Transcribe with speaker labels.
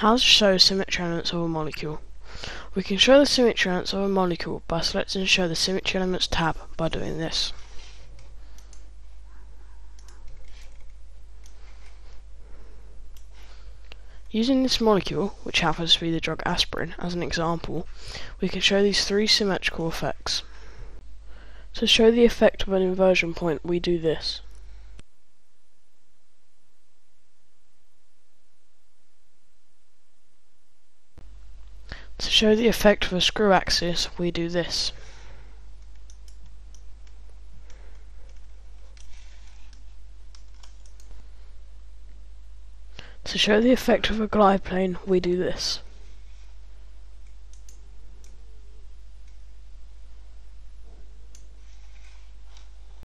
Speaker 1: How to show symmetry elements of a molecule. We can show the symmetry elements of a molecule by selecting Show the Symmetry Elements tab by doing this. Using this molecule, which happens to be the drug aspirin, as an example, we can show these three symmetrical effects. To show the effect of an inversion point, we do this. To show the effect of a screw axis, we do this. To show the effect of a glide plane, we do this.